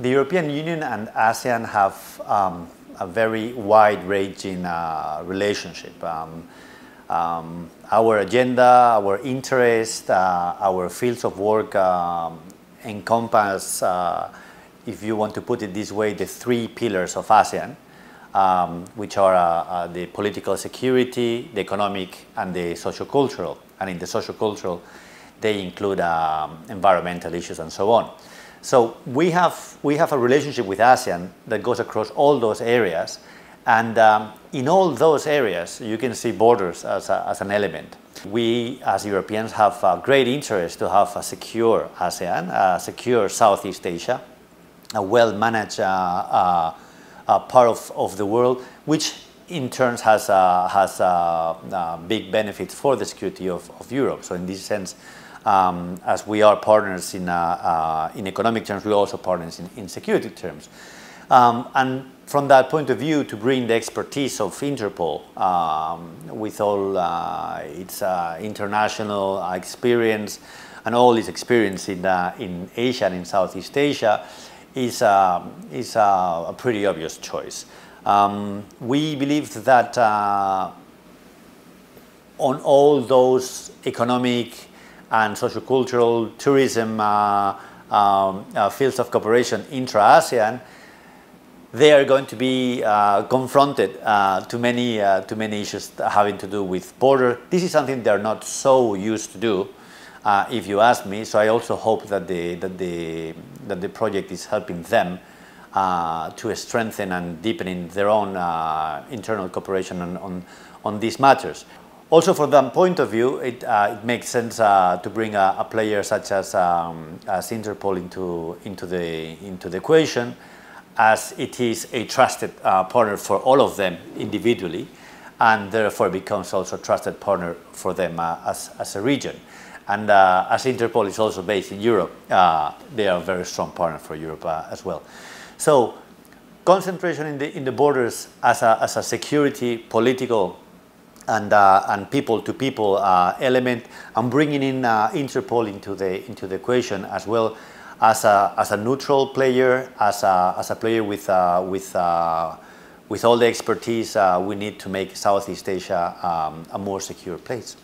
the European Union and ASEAN have um, a very wide-ranging uh, relationship. Um, um, our agenda, our interest, uh, our fields of work um, encompass, uh, if you want to put it this way, the three pillars of ASEAN, um, which are uh, uh, the political security, the economic, and the socio-cultural. And in the socio-cultural, they include um, environmental issues and so on. So we have, we have a relationship with ASEAN that goes across all those areas. And um, in all those areas, you can see borders as, a, as an element. We, as Europeans, have a great interest to have a secure ASEAN, a secure Southeast Asia, a well-managed uh, uh, part of, of the world, which in turn has, has big benefits for the security of, of Europe. So in this sense, um, as we are partners in, uh, uh, in economic terms, we're also partners in, in security terms. Um, and from that point of view, to bring the expertise of Interpol um, with all uh, its uh, international experience and all its experience in, uh, in Asia and in Southeast Asia is, uh, is a pretty obvious choice. Um, we believe that on all those economic and sociocultural tourism uh, um, uh, fields of cooperation intra-ASEAN, they are going to be uh, confronted uh, to many uh, to many issues having to do with border. This is something they're not so used to do, uh, if you ask me. So I also hope that the that the that the project is helping them to strengthen and deepening their own internal cooperation on, on on these matters. Also, from that point of view, it, uh, it makes sense uh, to bring a, a, player such as, um, as Interpol into, into, the, into the equation, as it is a trusted uh, partner for all of them individually, and therefore becomes also a trusted partner for them uh, as, as a region. And uh, as Interpol is also based in Europe, uh, they are a very strong partner for Europe as well. So concentration in the, in the borders as a, as a security, political, and, uh, and people-to-people uh, element and bringing in uh, Interpol into the, into the equation as well as a, as a neutral player, as a, as a player with, uh, with, uh, with all the expertise uh, we need to make Southeast Asia um, a more secure place.